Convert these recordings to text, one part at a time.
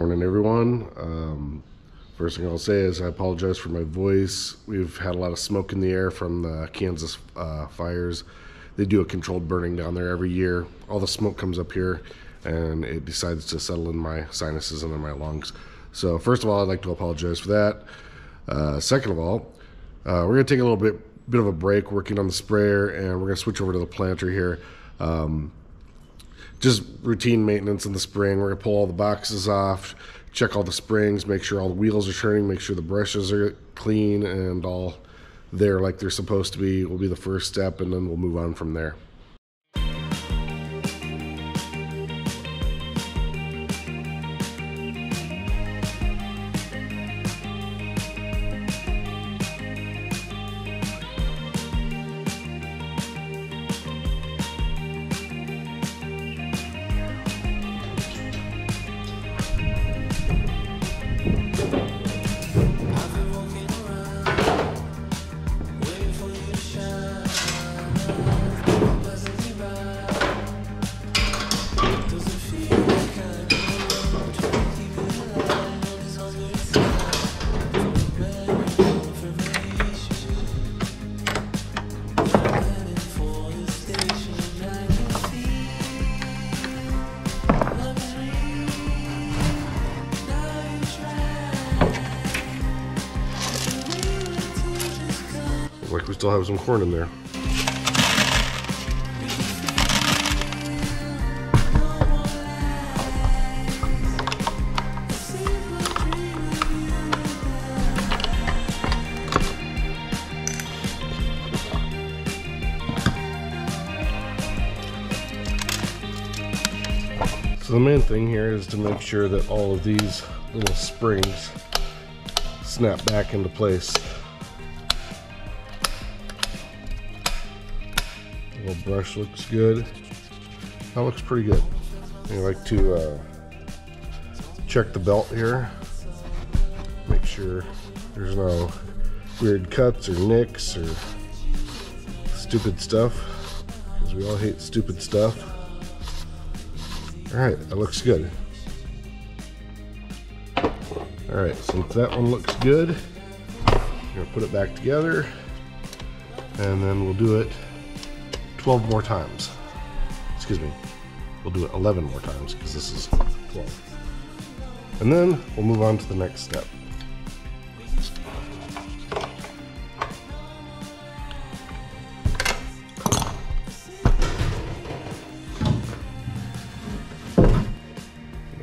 Morning, everyone. Um, first thing I'll say is I apologize for my voice. We've had a lot of smoke in the air from the Kansas uh, fires. They do a controlled burning down there every year. All the smoke comes up here and it decides to settle in my sinuses and in my lungs. So, first of all, I'd like to apologize for that. Uh, second of all, uh, we're going to take a little bit bit of a break working on the sprayer and we're going to switch over to the planter here. Um, just routine maintenance in the spring. We're gonna pull all the boxes off, check all the springs, make sure all the wheels are turning, make sure the brushes are clean and all there like they're supposed to be. Will be the first step, and then we'll move on from there. Still have some corn in there. So the main thing here is to make sure that all of these little springs snap back into place. Little brush looks good. That looks pretty good. I like to uh, check the belt here. Make sure there's no weird cuts or nicks or stupid stuff. Because we all hate stupid stuff. Alright, that looks good. Alright, since that one looks good, I'm going to put it back together. And then we'll do it 12 more times. Excuse me. We'll do it 11 more times because this is 12. And then we'll move on to the next step.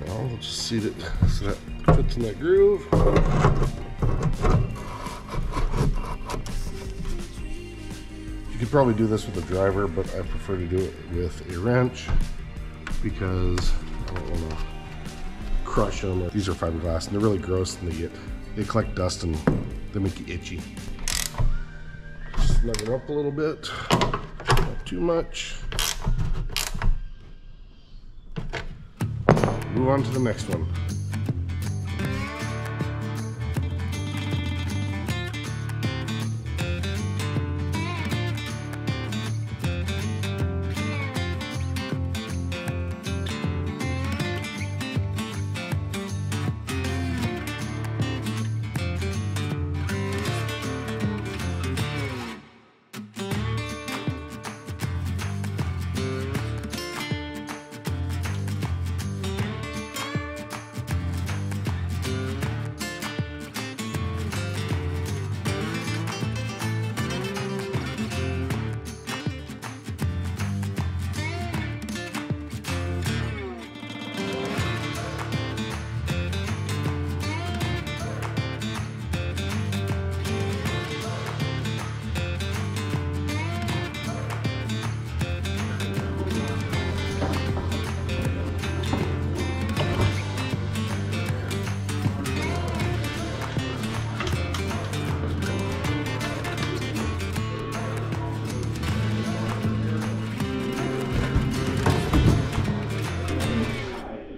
Now we'll just seat it so that fits in that groove. You could probably do this with a driver, but I prefer to do it with a wrench because I don't want to crush them. These are fiberglass and they're really gross and they get they collect dust and they make you itchy. Snug it up a little bit, not too much. Move on to the next one.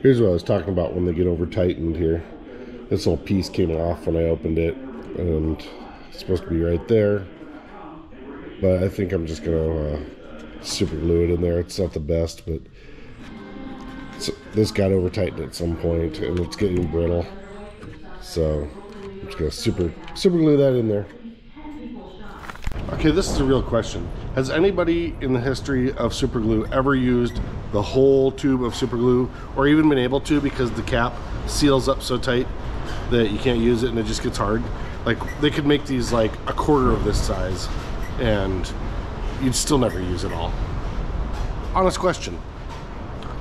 Here's what I was talking about when they get over tightened here. This little piece came off when I opened it and it's supposed to be right there. But I think I'm just gonna uh, super glue it in there. It's not the best, but this got over tightened at some point and it's getting brittle. So I'm just gonna super super glue that in there. Okay, this is a real question. Has anybody in the history of super glue ever used the whole tube of super glue or even been able to because the cap seals up so tight that you can't use it and it just gets hard? Like they could make these like a quarter of this size and you'd still never use it all. Honest question.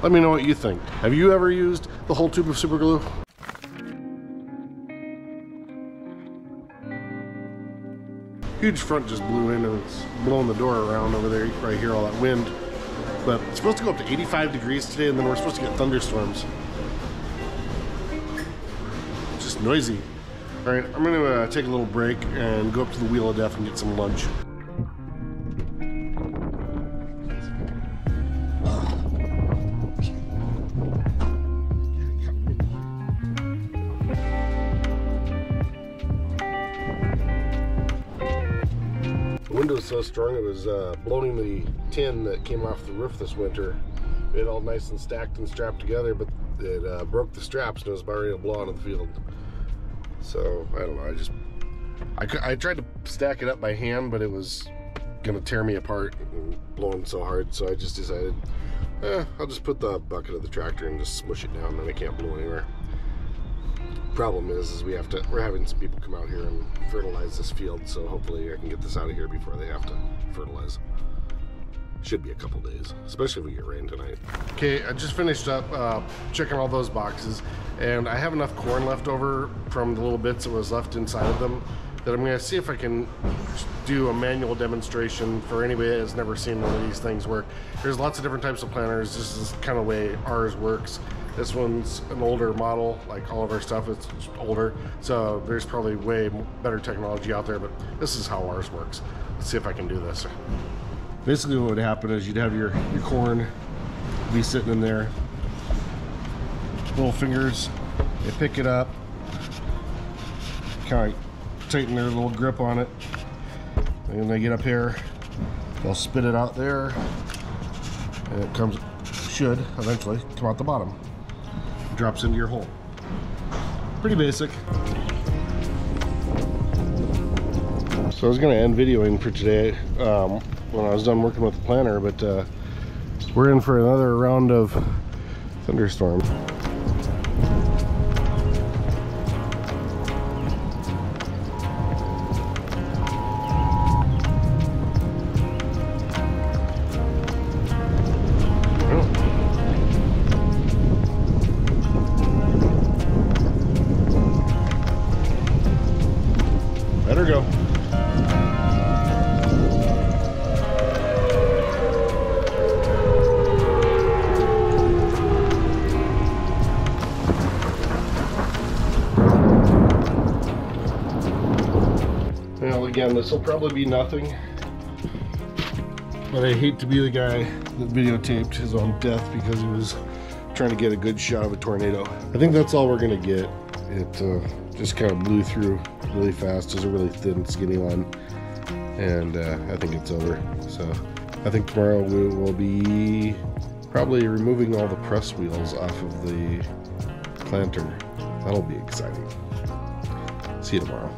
Let me know what you think. Have you ever used the whole tube of super glue? Huge front just blew in and it's blowing the door around over there. You can probably hear all that wind. But it's supposed to go up to 85 degrees today and then we're supposed to get thunderstorms. Just noisy. All right, I'm gonna uh, take a little break and go up to the Wheel of Death and get some lunch. So strong it was uh, blowing the tin that came off the roof this winter. It all nice and stacked and strapped together, but it uh, broke the straps and it was about ready to blow onto the field. So I don't know. I just I, I tried to stack it up by hand, but it was gonna tear me apart and blowing so hard. So I just decided, eh, I'll just put the bucket of the tractor and just smush it down. Then it can't blow anywhere. Problem is, is we have to. We're having some people come out here and fertilize this field. So hopefully I can get this out of here before they have to fertilize. Should be a couple days, especially if we get rain tonight. Okay, I just finished up uh, checking all those boxes, and I have enough corn left over from the little bits that was left inside of them that I'm to see if I can do a manual demonstration for anybody that has never seen one of these things work. There's lots of different types of planters. This is kind of way ours works. This one's an older model, like all of our stuff is older, so there's probably way better technology out there, but this is how ours works. Let's see if I can do this. Basically what would happen is you'd have your, your corn be sitting in there. Little fingers, they pick it up, kind of tighten their little grip on it. And they get up here, they'll spit it out there, and it comes, should eventually come out the bottom. Drops into your hole. Pretty basic. So I was to end videoing for today um, when I was done working with the planter, but uh, we're in for another round of thunderstorm. Again, this will probably be nothing. But I hate to be the guy that videotaped his own death because he was trying to get a good shot of a tornado. I think that's all we're gonna get. It uh, just kind of blew through really fast. It was a really thin, skinny line, and uh, I think it's over. So I think tomorrow we will be probably removing all the press wheels off of the planter. That'll be exciting. See you tomorrow.